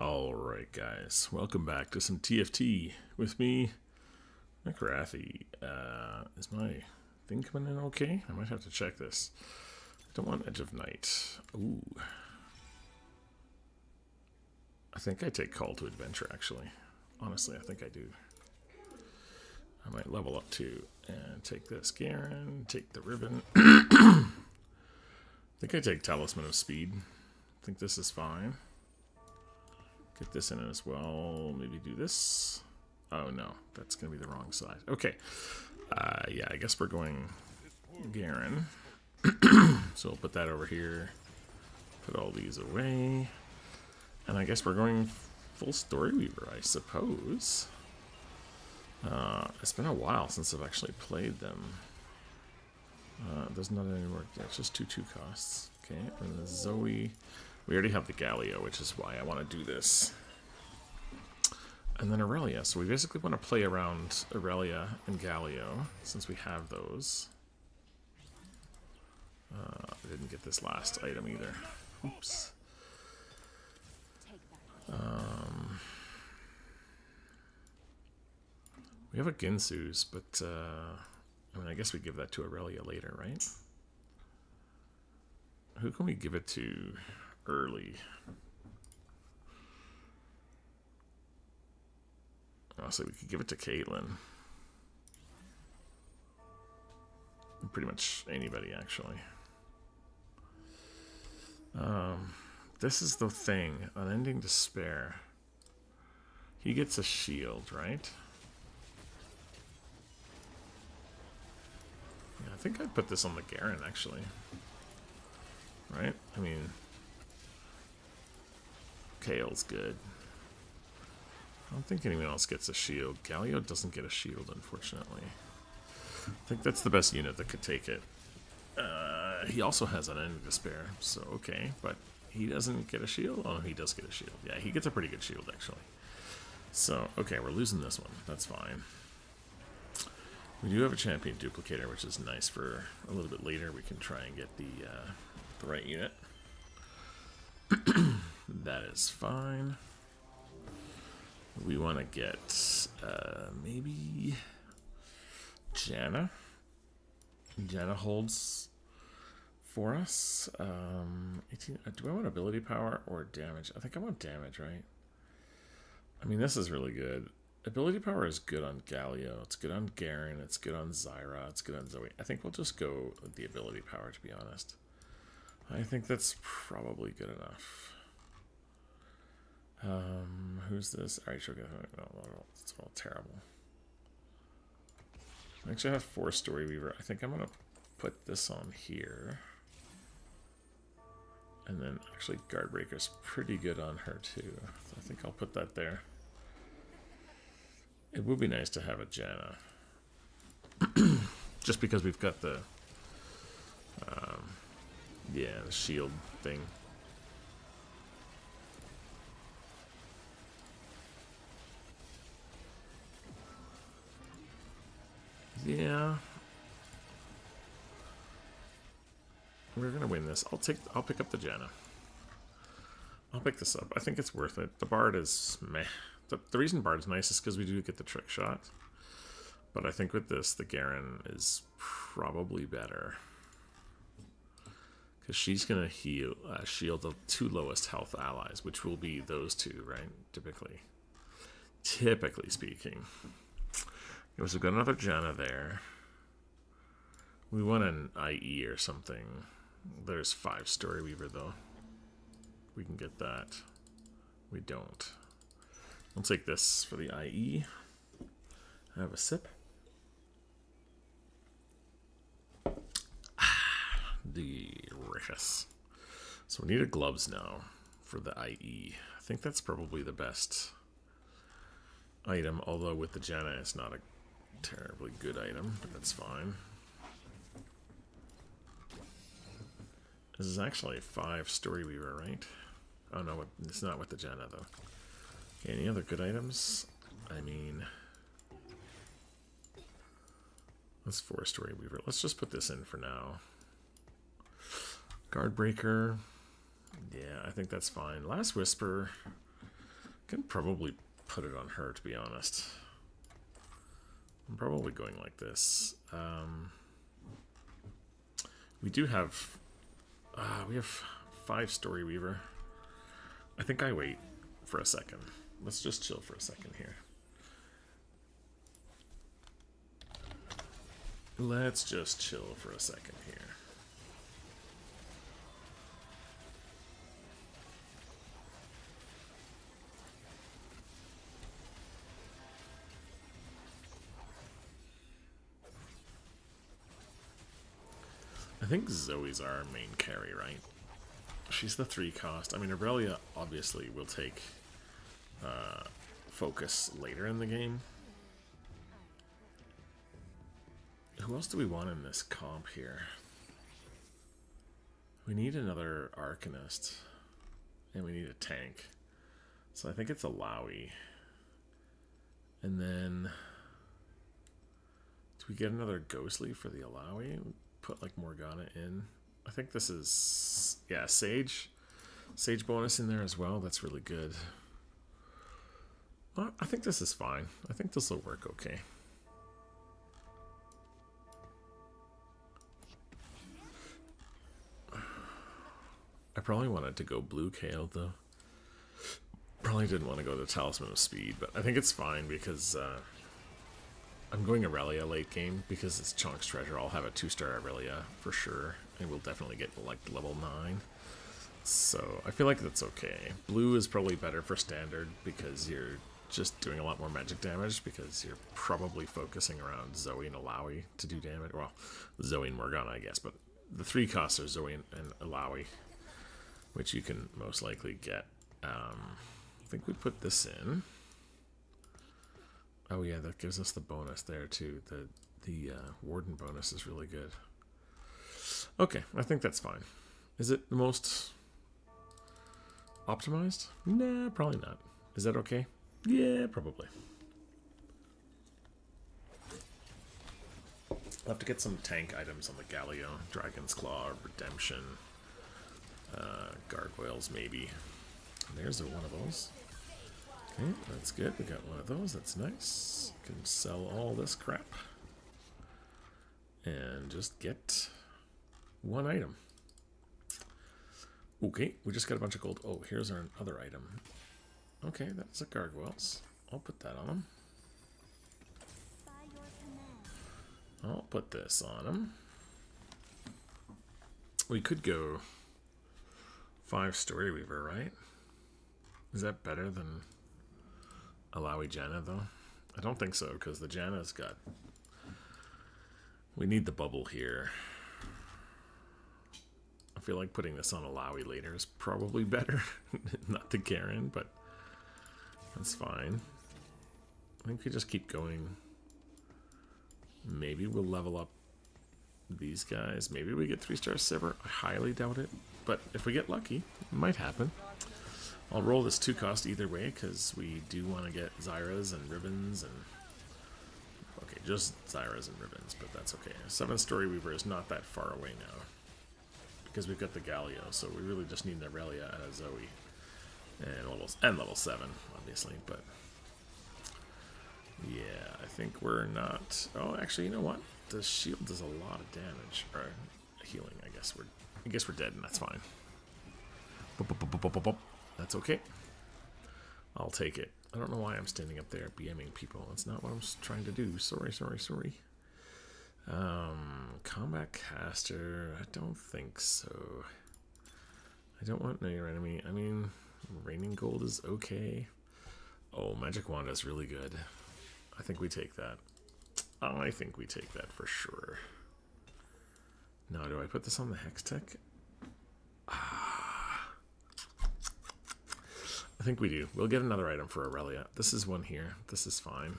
Alright guys, welcome back to some TFT with me, Mcwrathy. Uh, is my thing coming in okay? I might have to check this. I don't want Edge of Night. Ooh. I think I take Call to Adventure actually. Honestly, I think I do. I might level up too and take this Garen, take the ribbon. I think I take Talisman of Speed. I think this is fine. Get this in as well. Maybe do this. Oh no, that's going to be the wrong side. Okay. Uh, yeah, I guess we're going Garen. so we'll put that over here. Put all these away. And I guess we're going full Story Weaver, I suppose. Uh, it's been a while since I've actually played them. Uh, there's not any more. Yeah, it's just two two costs. Okay, and the Zoe. We already have the Galio, which is why I want to do this. And then Aurelia. So we basically want to play around Aurelia and Galio, since we have those. Uh, I didn't get this last item either. Oops. Um, we have a Guinsoo's, but uh, I mean, I guess we give that to Aurelia later, right? Who can we give it to early? Honestly, we could give it to Caitlyn. Pretty much anybody, actually. Um, this is the thing. Unending Despair. He gets a shield, right? Yeah, I think I'd put this on the Garen, actually. Right? I mean... Kayle's good. I don't think anyone else gets a shield. Galio doesn't get a shield, unfortunately. I think that's the best unit that could take it. Uh, he also has an End Despair, so okay, but he doesn't get a shield? Oh, he does get a shield. Yeah, he gets a pretty good shield, actually. So, okay, we're losing this one. That's fine. We do have a champion duplicator, which is nice for a little bit later. We can try and get the, uh, the right unit. that is fine. We want to get uh, maybe Janna. Janna holds for us. Um, 18, uh, do I want ability power or damage? I think I want damage, right? I mean, this is really good. Ability power is good on Galio. It's good on Garen. It's good on Zyra. It's good on Zoe. I think we'll just go the ability power, to be honest. I think that's probably good enough. Um, who's this? Alright, sure. No, it's all terrible. I actually have four Story Weaver. I think I'm to put this on here. And then actually Guardbreaker's pretty good on her too. So I think I'll put that there. It would be nice to have a Janna. Just because we've got the um, yeah, the shield thing. Yeah. We're gonna win this. I'll take I'll pick up the Janna. I'll pick this up. I think it's worth it. The Bard is meh. The, the reason Bard is nice is because we do get the trick shot. But I think with this, the Garen is probably better. Because she's going to heal, uh, shield the two lowest health allies, which will be those two, right? Typically. Typically speaking. It was good another Janna there. We want an IE or something. There's five Story Weaver though. We can get that. We don't. We'll take this for the IE. Have a sip. Ah, delicious. So we need a gloves now for the IE. I think that's probably the best item, although with the Janna it's not a terribly good item, but that's fine. This is actually a five Story Weaver, right? Oh no, it's not with the Janna though. Any other good items? I mean, that's four Story Weaver. Let's just put this in for now. Guard Breaker. Yeah, I think that's fine. Last Whisper. can probably put it on her, to be honest. I'm probably going like this. Um, we do have... Uh, we have five Story Weaver. I think I wait for a second. Let's just chill for a second here. Let's just chill for a second here. Think Zoe's our main carry, right? She's the three cost. I mean, Aurelia obviously will take uh, focus later in the game. Who else do we want in this comp here? We need another Arcanist. And we need a tank. So I think it's a Lowy. And then... Do we get another Ghostly for the Illaoi? Put like Morgana in. I think this is... Yeah, Sage. Sage bonus in there as well. That's really good. Well, I think this is fine. I think this will work okay. I probably wanted to go blue Kayle though. Probably didn't want to go the Talisman of Speed, but I think it's fine because uh, I'm going Aurelia late game because it's Choncc's Treasure. I'll have a two-star Aurelia for sure, and we'll definitely get like level 9. So I feel like that's okay. Blue is probably better for standard because you're just doing a lot more magic damage because you're probably focusing around Zoe and Illaoi to do damage. Well, Zoe and Morgana, I guess, but the three costs are Zoe and, Illaoi which you can most likely get. Um, I think we put this in. Oh yeah, that gives us the bonus there too. The the uh, warden bonus is really good. Okay, I think that's fine. Is it the most optimized? Nah, probably not. Is that okay? Yeah, probably. I'll have to get some tank items on the Galio, Dragon's Claw, Redemption, uh, gargoyles, maybe. There's one of those. Okay, that's good. We got one of those. That's nice. Can sell all this crap. And just get one item. Okay, we just got a bunch of gold. Oh, here's our other item. Okay, that's a gargoyles. I'll put that on them. I'll put this on them. We could go Five Story Weaver, right? Is that better than Illaoi Janna, though? I don't think so, because the Janna's got... We need the bubble here. I feel like putting this on Illaoi later is probably better. Not the Garen, but that's fine. I think we just keep going. Maybe we'll level up these guys. Maybe we get three-star Sivir. I highly doubt it but if we get lucky, it might happen. I'll roll this two cost either way because we do want to get Zyras and ribbons and okay, just Zyras and ribbons, but that's okay. Seven Story Weaver is not that far away now because we've got the Galio, so we really just need an Aurelia and a Zoe and level and level seven, obviously. But yeah, I think we're not. Oh, actually, you know what? The shield does a lot of damage or healing. I guess we're I guess we're dead, and that's fine. That's okay. I'll take it. I don't know why I'm standing up there BMing people. That's not what I'm trying to do. Sorry, sorry, sorry. Um, combat caster. I don't think so. I don't want know your enemy. I mean, raining gold is okay. Oh, magic wand is really good. I think we take that. I think we take that for sure. Now, do I put this on the Hextech? Ah. I think we do. We'll get another item for Aurelia. This is one here. This is fine.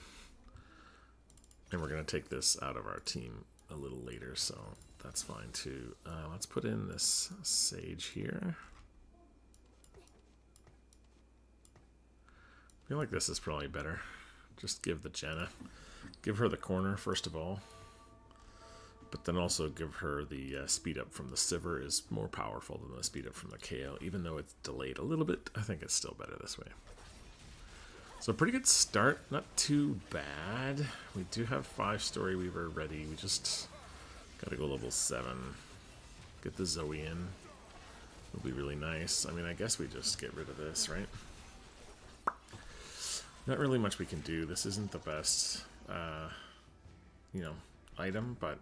And we're going to take this out of our team a little later, so that's fine too. Uh, let's put in this Sage here. I feel like this is probably better. Just give the Janna. Give her the corner, first of all but then also give her the uh, speed up from the Sivir is more powerful than the speed up from the Kayle. Even though it's delayed a little bit, I think it's still better this way. So a pretty good start, not too bad. We do have five Story Weaver ready. We just gotta go level seven. Get the Zoe in. It'll be really nice. I mean, I guess we just get rid of this, right? Not really much we can do. This isn't the best, uh, you know, item, but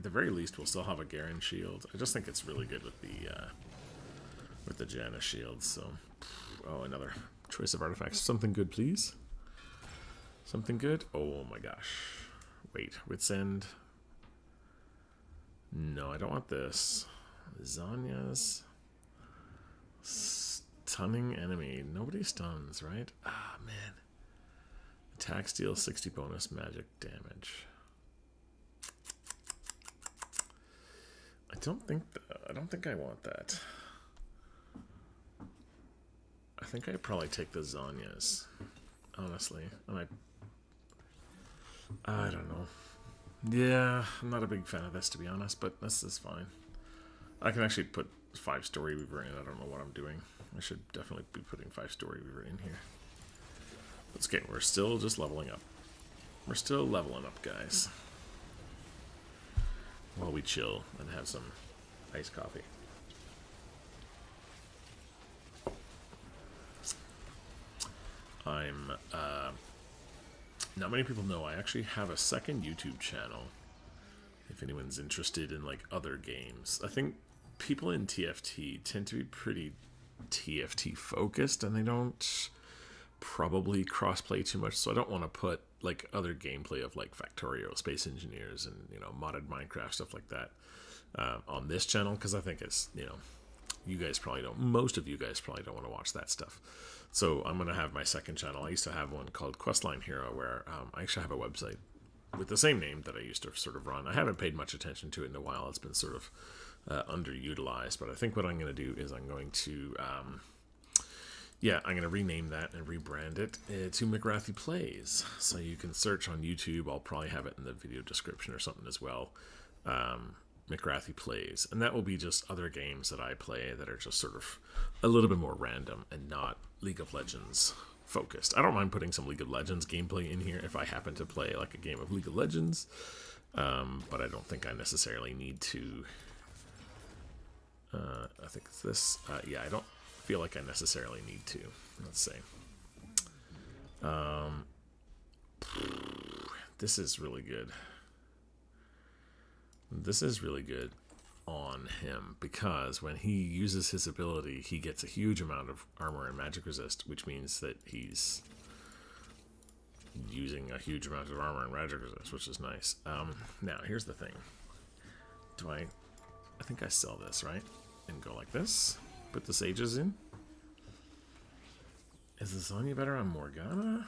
at the very least, we'll still have a Garen shield. I just think it's really good with the uh, with the Janna's shield. So, oh, another choice of artifacts. Something good, please. Something good. Oh my gosh. Wait, wits end. No, I don't want this. Zhonya's stunning enemy. Nobody stuns, right? Ah, man. Attack steal 60 bonus magic damage. I don't think I don't think I want that. I think I'd probably take the Zhonya's, honestly. And I I don't know. Yeah, I'm not a big fan of this to be honest, but this is fine. I can actually put five story weaver in. I don't know what I'm doing. I should definitely be putting five story weaver in here. Let's get. We're still just leveling up. We're still leveling up, guys. While we chill and have some iced coffee. I'm. Uh, not many people know I actually have a second YouTube channel. If anyone's interested in like other games, I think people in TFT tend to be pretty TFT focused, and they don't probably crossplay too much. So I don't want to put like other gameplay of like Factorio, Space Engineers, and you know modded Minecraft stuff like that uh, on this channel because I think it's you know you guys probably don't. Most of you guys probably don't want to watch that stuff. So I'm gonna have my second channel. I used to have one called Questline Hero where um, I actually have a website with the same name that I used to sort of run. I haven't paid much attention to it in a while. It's been sort of uh, underutilized. But I think what I'm going to do is I'm going to, um, yeah, I'm going to rename that and rebrand it to Mcwrathy Plays. So you can search on YouTube. I'll probably have it in the video description or something as well. Um, Mcwrathy Plays. And that will be just other games that I play that are just sort of a little bit more random and not League of Legends focused. I don't mind putting some League of Legends gameplay in here if I happen to play like a game of League of Legends, um, but I don't think I necessarily need to. Uh, I think it's this. Uh, yeah, I don't feel like I necessarily need to. Let's see. Um, this is really good. This is really good on him because when he uses his ability, he gets a huge amount of armor and magic resist, which means that he's using a huge amount of armor and magic resist, which is nice. Um, now, here's the thing. Do I... I think I sell this, right? And go like this. Put the sages in. Is the Zhonya better on Morgana?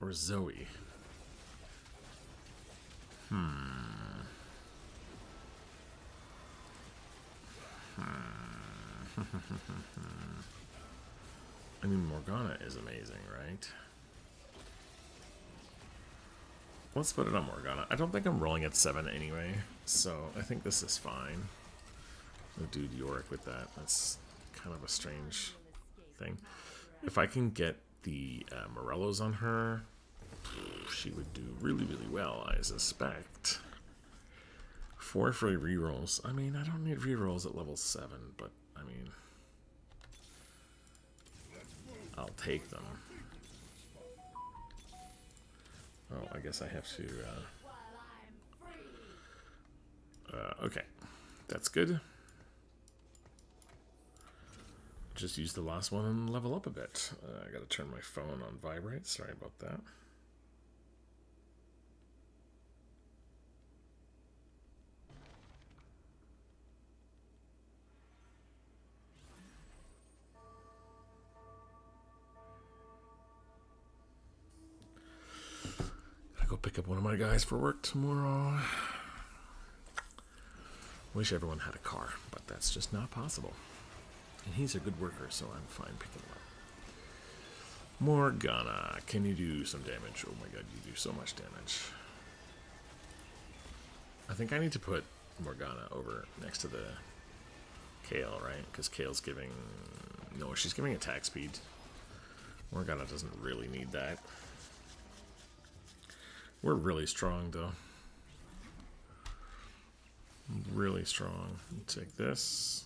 Or Zoe? Hmm... I mean, Morgana is amazing, right? Let's put it on Morgana. I don't think I'm rolling at 7 anyway, so I think this is fine. Oh, dude, Yorick with that. That's kind of a strange thing. If I can get the uh, Morellos on her, she would do really, really well, I suspect. Four free rerolls. I mean, I don't need rerolls at level 7, but, I mean... I'll take them. Oh, I guess I have to... Uh, uh, okay, that's good. Just use the last one and level up a bit. Uh, I gotta turn my phone on vibrate. Sorry about that. pick up one of my guys for work tomorrow. Wish everyone had a car, but that's just not possible. And he's a good worker, so I'm fine picking him up. Morgana, can you do some damage? Oh my god, you do so much damage. I think I need to put Morgana over next to the Kayle, right? Because Kayle's giving... No, she's giving attack speed. Morgana doesn't really need that. We're really strong, though. Really strong. Take this.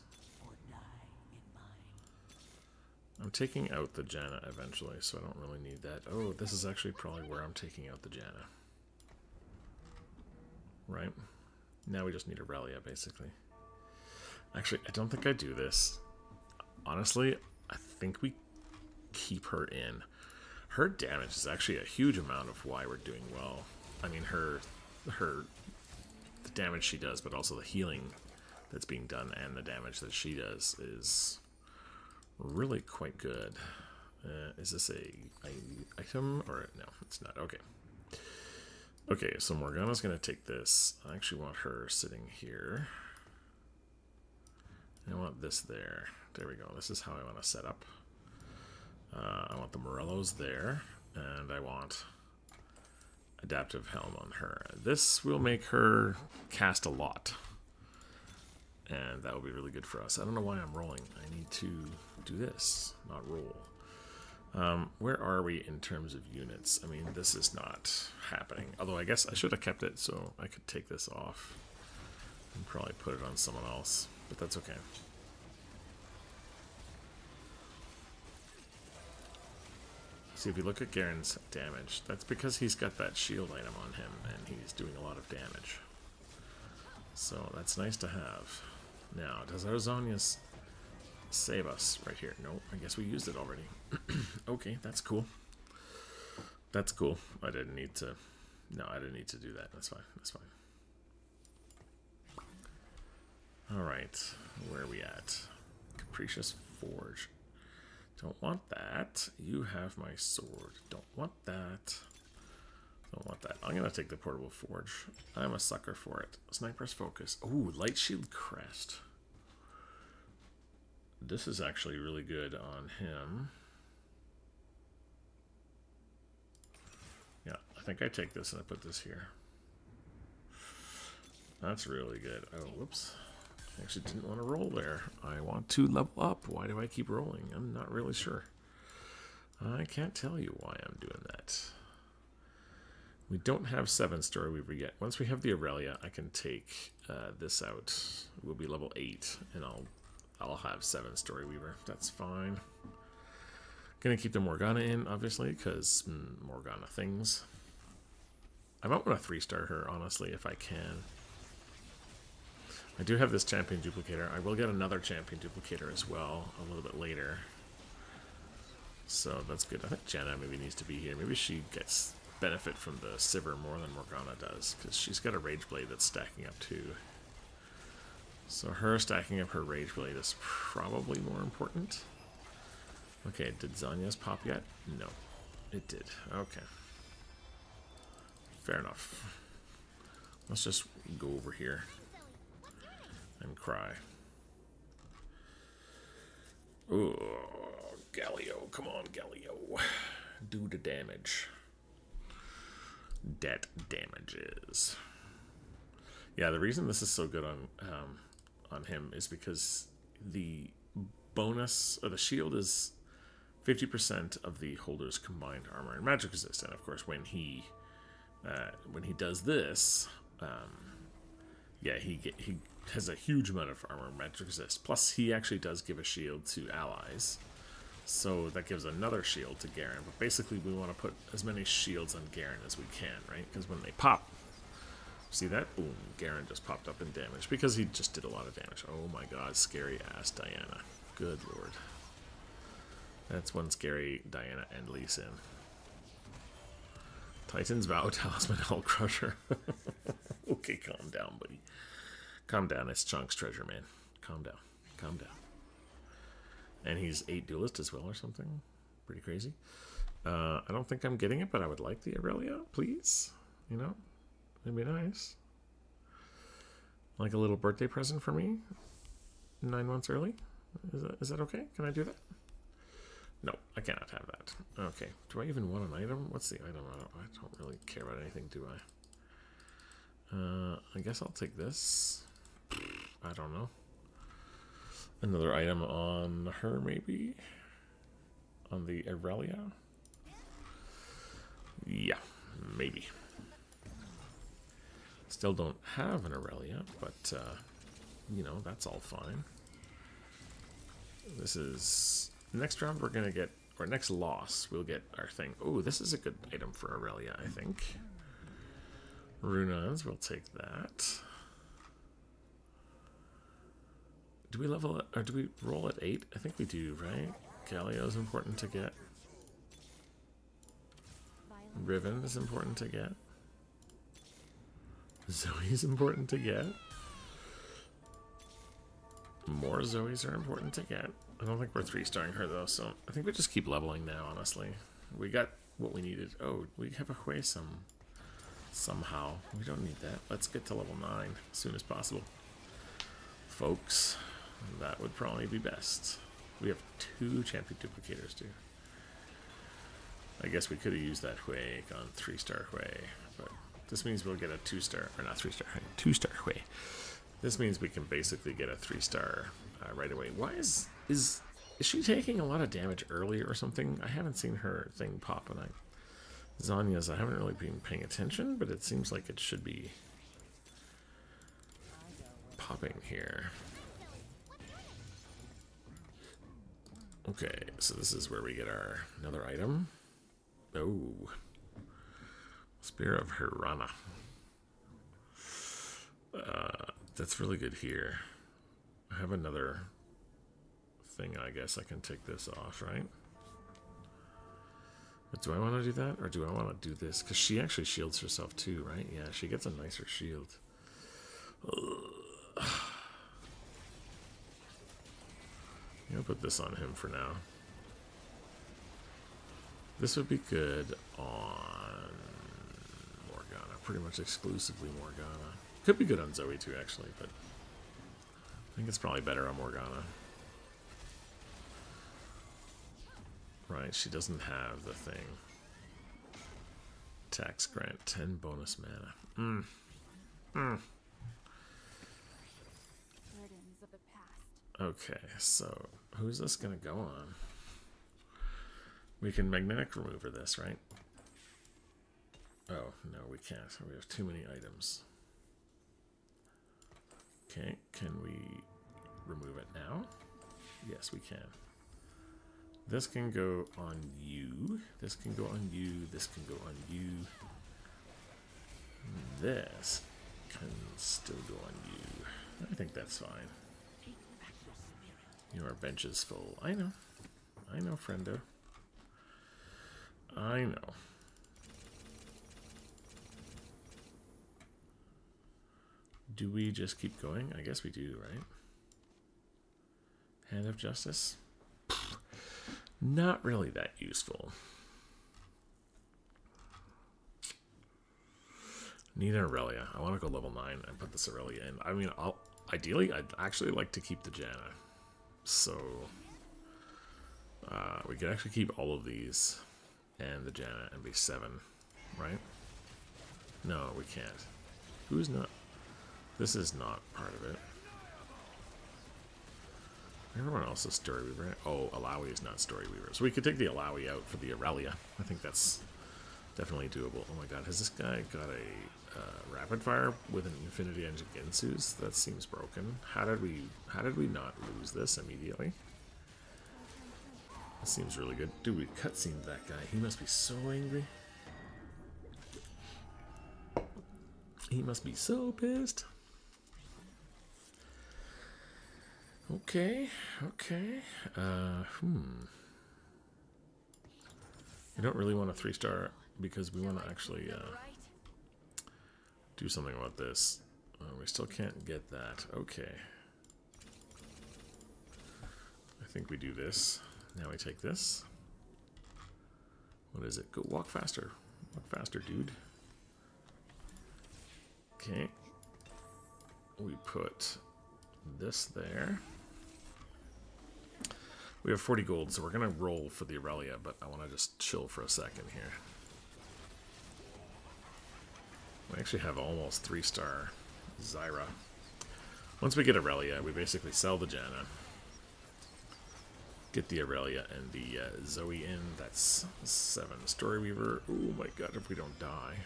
I'm taking out the Janna eventually, so I don't really need that. Oh, this is actually probably where I'm taking out the Janna. Right? Now we just need a Aurelia, basically. Actually, I don't think I do this. Honestly, I think we keep her in. Her damage is actually a huge amount of why we're doing well. I mean, her, her, the damage she does, but also the healing that's being done and the damage that she does is really quite good. Uh, is this a, item or no? It's not. Okay. Okay, so Morgana's gonna take this. I actually want her sitting here. I want this there. There we go. This is how I want to set up. Uh, I want the Morellos there, and I want Adaptive Helm on her. This will make her cast a lot, and that will be really good for us. I don't know why I'm rolling. I need to do this, not roll. Um, where are we in terms of units? I mean, this is not happening. Although I guess I should have kept it so I could take this off and probably put it on someone else, but that's okay. See, if you look at Garen's damage, that's because he's got that shield item on him and he's doing a lot of damage. So that's nice to have. Now, does our Zhonya's save us right here? No, I guess we used it already. okay, that's cool. That's cool. I didn't need to... No, I didn't need to do that. That's fine. That's fine. Alright, where are we at? Capricious Forge. Don't want that. You have my sword. Don't want that. Don't want that. I'm going to take the portable forge. I'm a sucker for it. Sniper's focus. Ooh, light shield crest. This is actually really good on him. Yeah, I think I take this and I put this here. That's really good. Oh, whoops. I actually didn't want to roll there. I want to level up. Why do I keep rolling? I'm not really sure. I can't tell you why I'm doing that. We don't have 7 Story Weaver yet. Once we have the Aurelia, I can take uh, this out. We'll be level 8, and I'll I'll have 7 Story Weaver. That's fine. Gonna keep the Morgana in, obviously, because mm, Morgana things. I might want to 3-star her, honestly, if I can. I do have this champion duplicator. I will get another champion duplicator as well a little bit later. So that's good. I think Janna maybe needs to be here. Maybe she gets benefit from the Sivir more than Morgana does, because she's got a Rage Blade that's stacking up too. So her stacking up her Rage Blade is probably more important. Okay, did Zhonya's pop yet? No. It did. Okay. Fair enough. Let's just go over here and cry. Oh, Galio, come on, Galio. Do the damage. Debt damages. Yeah, the reason this is so good on um, on him is because the bonus or the shield is 50% of the holder's combined armor and magic resist. And of course, when he uh, when he does this, um, yeah, he get, he has a huge amount of armor and magic resist. Plus, he actually does give a shield to allies. So that gives another shield to Garen. But basically, we want to put as many shields on Garen as we can, right? Because when they pop, see that? Boom, Garen just popped up in damage. Because he just did a lot of damage. Oh my god, scary ass Diana. Good lord. That's one scary Diana and Lee Sin. Titan's Vow Talisman Hell Crusher. okay, calm down, buddy. Calm down. It's Choncc's treasure, man. Calm down. Calm down. And he's 8 duelist as well or something. Pretty crazy. Uh, I don't think I'm getting it, but I would like the Aurelia, please. You know? It'd be nice. Like a little birthday present for me. Nine months early. Is that, is that okay? Can I do that? No, I cannot have that. Okay. Do I even want an item? What's the item? I don't, I don't really care about anything, do I? Uh, I guess I'll take this. I don't know. Another item on her, maybe? on the Aurelia? Yeah, maybe. Still don't have an Aurelia, but, uh, you know, that's all fine. This is... Next round we're going to get... Or next loss, we'll get our thing. Oh, this is a good item for Aurelia, I think. Runaan's, we'll take that. Do we level it, or do we roll at 8? I think we do, right? Galio is important to get. Riven is important to get. Zoe is important to get. More Zoes are important to get. I don't think we're three-starring her though, so I think we just keep leveling now, honestly. We got what we needed. Oh, we have a Huesum somehow. We don't need that. Let's get to level 9 as soon as possible. Folks, that would probably be best. We have two champion duplicators, too. I guess we could have used that Hwei on 3-star Hwei, but this means we'll get a 2-star, or not 3-star, 2-star Hwei. This means we can basically get a 3-star uh, right away. Why is, is, is she taking a lot of damage early or something? I haven't seen her thing pop, and I Zhonya's, I haven't really been paying attention, but it seems like it should be popping here. Okay, so this is where we get our another item. Oh, Spear of Hirana. Uh, that's really good here. I have another thing, I guess I can take this off, right? But do I want to do that? Or do I want to do this? Because she actually shields herself too, right? Yeah, she gets a nicer shield. Ugh. I'm put this on him for now. This would be good on. Pretty much exclusively Morgana. Could be good on Zoe too, actually, but I think it's probably better on Morgana. Right, she doesn't have the thing. Tax grant, 10 bonus mana. Mm. Mm. Okay, so who's this gonna go on? We can magnetic remover this, right? Oh, no, we can't. We have too many items. Okay, can we remove it now? Yes, we can. This can go on you. This can go on you. This can go on you. This can still go on you. I think that's fine. Your bench is full. I know. I know, friendo. I know. Do we just keep going? I guess we do, right? Hand of Justice? Not really that useful. Need an Aurelia. I want to go level 9 and put this Aurelia in. I mean, I'll, ideally, I'd actually like to keep the Janna. So, uh, we could actually keep all of these and the Janna and be 7, right? No, we can't. Who's not? This is not part of it. Everyone else is Story Weaver. Oh, Illaoi is not Story Weaver. So we could take the Illaoi out for the Aurelia. I think that's definitely doable. Oh my god, has this guy got a uh, rapid fire with an Infinity Engine Guinsoo's? That seems broken. How did we how did we not lose this immediately? That seems really good. Dude, we cutscene that guy. He must be so angry. He must be so pissed. Okay, okay. Uh, hmm. We don't really want a three star because we want to actually uh, do something about this. Uh, we still can't get that. Okay. I think we do this. Now we take this. What is it? Go walk faster. Walk faster, dude. Okay. We put this there. We have 40 gold, so we're going to roll for the Aurelia, but I want to just chill for a second here. We actually have almost 3-star Zyra. Once we get Aurelia, we basically sell the Janna. get the Aurelia and the uh, Zoe in. That's seven. Story Weaver. Oh my god, if we don't die.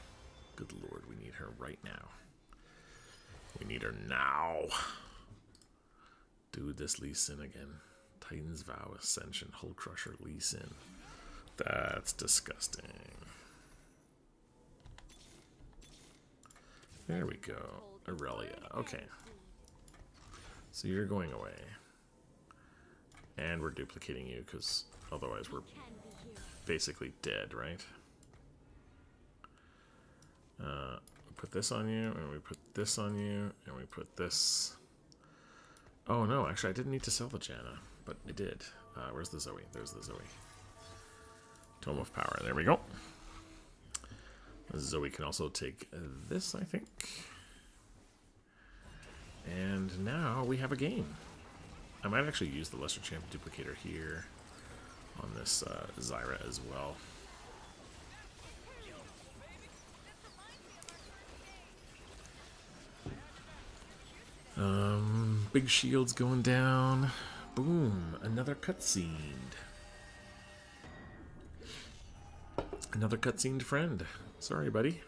Good lord, we need her right now. We need her now. Dude, this Lee Sin again. Titan's Vow, Ascension, Hull Crusher, Lee Sin. That's disgusting. There we go. Aurelia. Okay. So you're going away. And we're duplicating you because otherwise we're basically dead, right? Uh, we put this on you, and we put this on you, and we put this. Oh no, actually I didn't need to sell the Janna, but I did. Uh, where's the Zoe? There's the Zoe. Tome of Power. There we go. Zoe can also take this, I think. And now we have a game. I might actually use the Lesser Champ Duplicator here on this uh, Zyra as well. Um, big shields going down. Boom, another cutscene. Another cutscene friend. Sorry, buddy.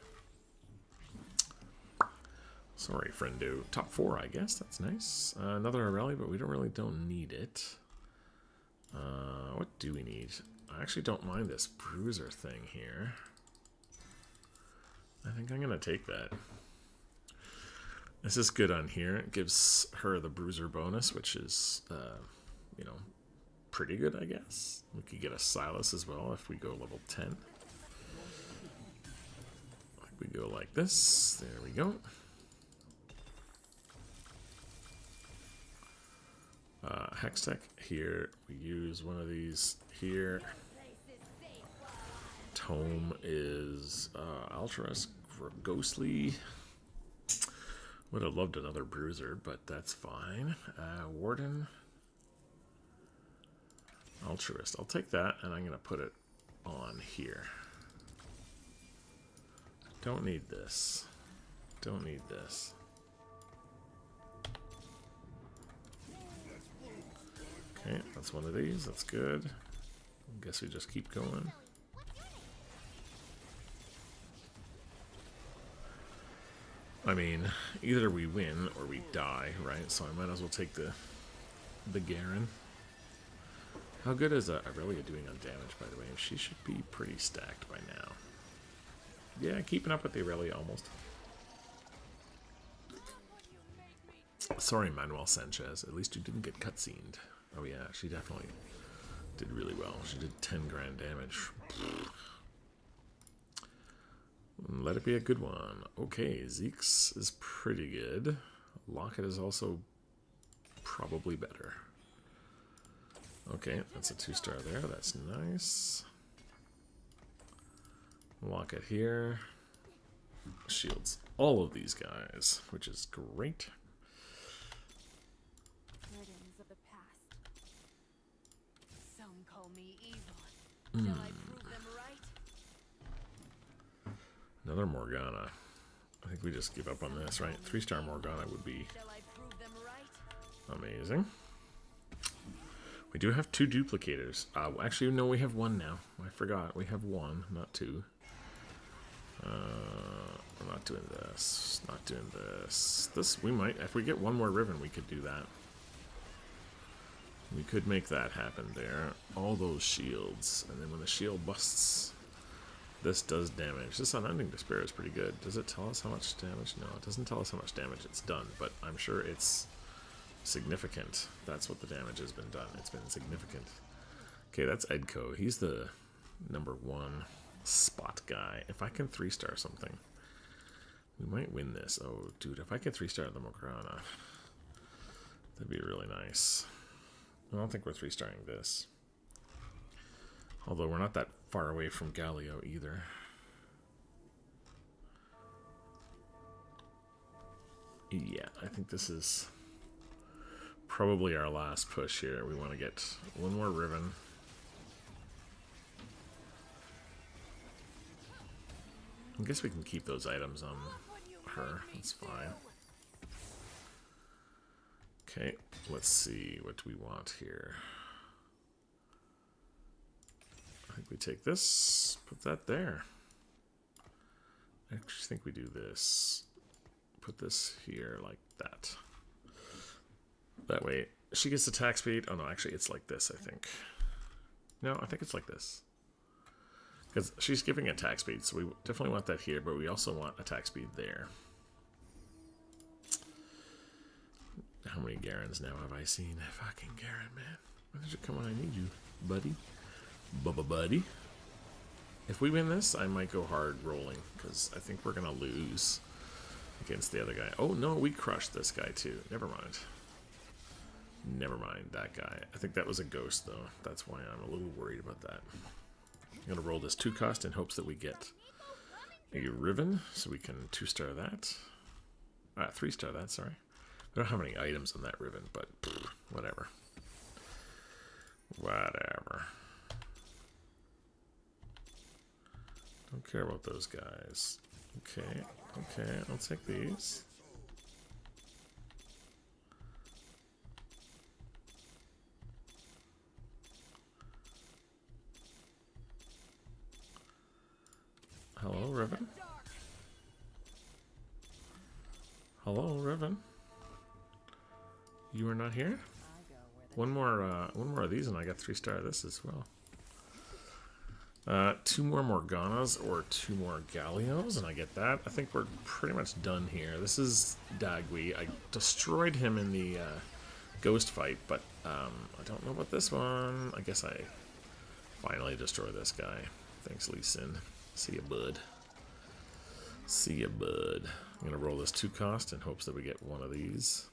Sorry, friendo. Top four, I guess. That's nice. Uh, another rally, but we don't really don't need it. Uh, what do we need? I actually don't mind this bruiser thing here. I think I'm going to take that. This is good on here. It gives her the bruiser bonus, which is, uh, you know, pretty good, I guess. We could get a Sylas as well if we go level 10. We go like this. There we go. Uh, Hextech here. We use one of these here. Tome is uh, Altruis Ghostly. Would have loved another Bruiser, but that's fine. Uh, Warden. Altruist. I'll take that, and I'm going to put it on here. Don't need this. Don't need this. Okay, that's one of these. That's good. I guess we just keep going. I mean, either we win or we die, right? So I might as well take the the Garen. How good is uh, Aurelia doing on damage, by the way? She should be pretty stacked by now. Yeah, keeping up with the Aurelia almost. Sorry, Manuel Sanchez. At least you didn't get cutscened. Oh yeah, she definitely did really well. She did 10 grand damage. Let it be a good one. Okay, Zeke's is pretty good. Locket is also probably better. Okay, that's a two star there. That's nice. Locket here. Shields all of these guys, which is great. Mm. Another Morgana. I think we just give up on this, right? Three star Morgana would be amazing. We do have two duplicators. Uh, actually, no, we have one now. I forgot. We have one, not two. Uh, I'm not doing this. Not doing this. This, we might, if we get one more ribbon, we could do that. We could make that happen there. All those shields. And then when the shield busts, this does damage. This Unending Despair is pretty good. Does it tell us how much damage? No, it doesn't tell us how much damage it's done, but I'm sure it's significant. That's what the damage has been done. It's been significant. Okay, that's Edco. He's the number one spot guy. If I can three-star something, we might win this. Oh, dude, if I could three-star the Morgana, that'd be really nice. I don't think we're three-starring this. Although we're not that far away from Galio either. Yeah, I think this is probably our last push here. We want to get one more Riven. I guess we can keep those items on her. That's fine. Okay, let's see. What do we want here? I think we take this, put that there. I actually think we do this. Put this here like that. That way she gets attack speed. Oh no, actually it's like this, I think. No, I think it's like this. Because she's giving attack speed, so we definitely want that here, but we also want attack speed there. How many Garens now have I seen? Fucking Garen, man. When did you come on? I need you, buddy. Bubba buddy. If we win this, I might go hard rolling, because I think we're going to lose against the other guy. Oh, no, we crushed this guy, too. Never mind. Never mind that guy. I think that was a ghost, though. That's why I'm a little worried about that. I'm going to roll this two cost in hopes that we get a Riven, so we can two star that. Ah, three star that, sorry. I don't have any items on that Riven, but pff, whatever. Whatever. Don't care about those guys. Okay, okay, I'll take these. Hello, Riven. Hello, Riven. You are not here? One more, uh, one more of these, and I got three star of this as well. Uh, two more Morganas or two more Galios, and I get that. I think we're pretty much done here. This is Dagui. I destroyed him in the uh, ghost fight, but um, I don't know about this one. I guess I finally destroy this guy. Thanks, Lee Sin. See ya, bud. See ya, bud. I'm going to roll this two cost in hopes that we get one of these.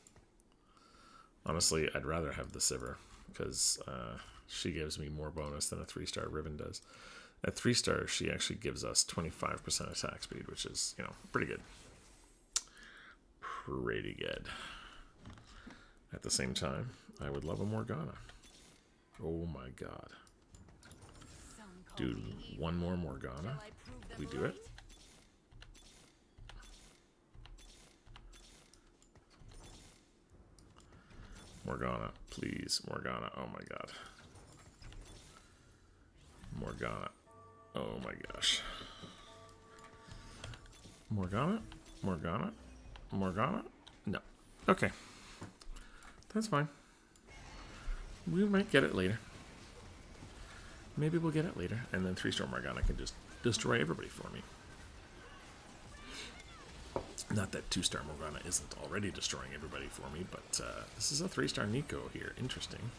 Honestly, I'd rather have the Sivir, because uh, she gives me more bonus than a three-star Riven does. At three stars, she actually gives us 25% attack speed, which is, you know, pretty good. Pretty good. At the same time, I would love a Morgana. Oh my god. Dude, one more Morgana. We do it. Morgana, please, Morgana. Oh my god. Morgana. Oh my gosh. Morgana? Morgana? Morgana? No. Okay. That's fine. We might get it later. Maybe we'll get it later, and then 3-star Morgana can just destroy everybody for me. Not that 2-star Morgana isn't already destroying everybody for me, but uh, this is a 3-star Neeko here. Interesting.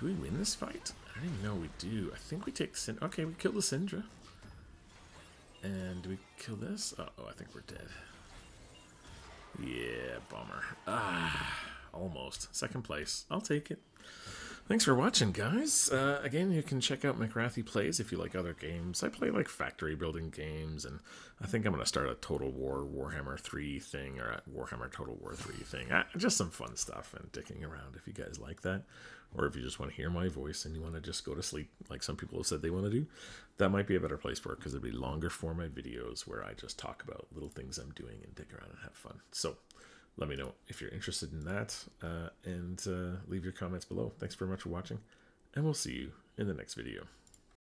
Do we win this fight? I don't even know we do. I think we take Sin. Okay, we kill the Syndra. And do we kill this? Uh oh, I think we're dead. Yeah, bummer. Ah, almost. Second place. I'll take it. Thanks for watching, guys. Uh, again, you can check out McWrathy Plays if you like other games. I play like factory building games, and I think I'm going to start a Total War Warhammer 3 thing or a Warhammer Total War 3 thing. Uh, just some fun stuff and dicking around if you guys like that. Or if you just want to hear my voice and you want to just go to sleep, like some people have said they want to do, that might be a better place for it because it'd be longer format videos where I just talk about little things I'm doing and dick around and have fun. So, let me know if you're interested in that uh, and uh, leave your comments below. Thanks very much for watching, and we'll see you in the next video.